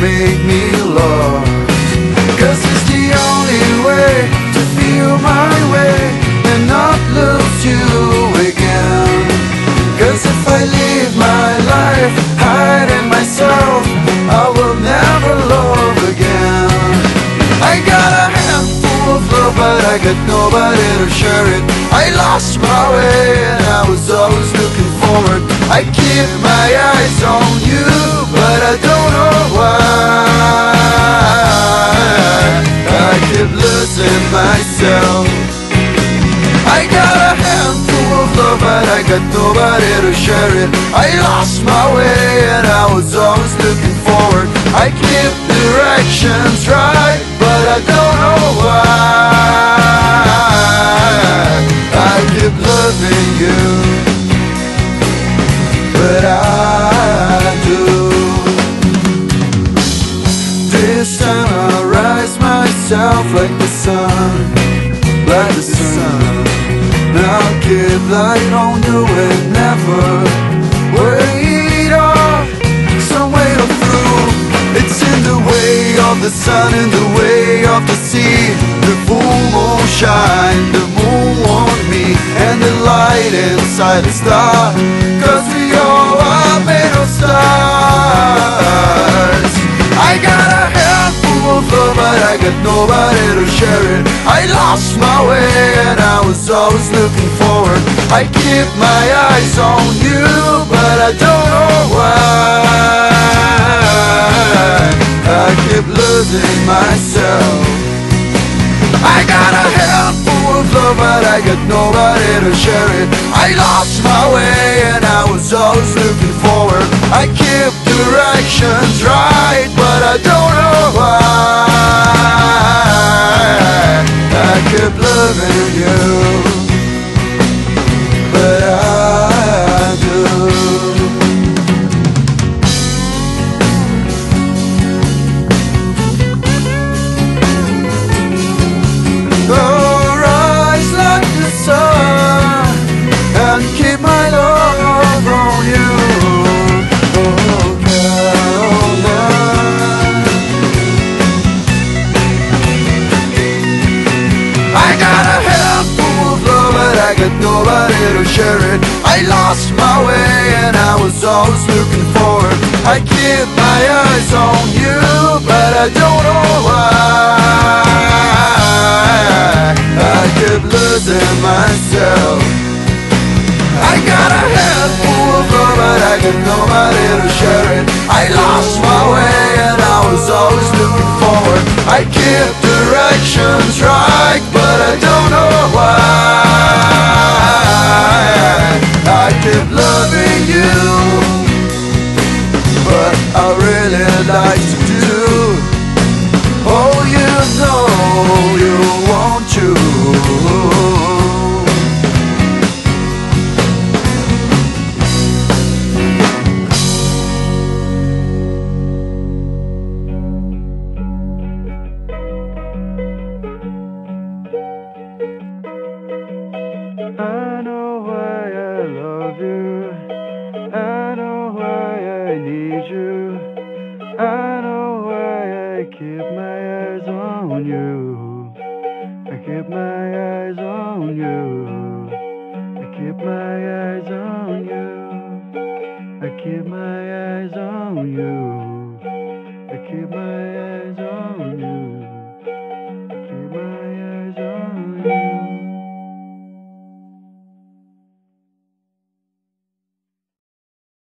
Make me Cause it's the only way to feel my way And not lose you if I live my life hiding myself I will never love again. I got a handful of love but I got nobody to share it. I lost my way and I was always Keep losing myself. I got a handful of love but I got nobody to share it. I lost my way and I was always looking forward. I keep directions right but I don't know why. I keep loving you but I do. This time myself like the sun Like the sun. I'll keep light on you and never wait off some way to through It's in the way of the sun in the way of the sea. The full moon shine, the moon won't me And the light inside the star. Cause we nobody to share it. I lost my way and I was always looking forward. I keep my eyes on you but I don't know why. I keep losing myself. I got a handful of love but I got nobody to share it. I lost my way and I was always looking forward. I keep directions right but I don't know I lost my way and I was always looking forward. I keep my eyes on you, but I don't know why. I keep losing myself. I got a handful of love, but I got nobody to share it. I lost my way and I was always looking forward. I keep directions right, but I don't know why. I keep loving you, but I really like to do. Oh, you know you want to. I know I keep my eyes on you. I keep my eyes on you. I keep my eyes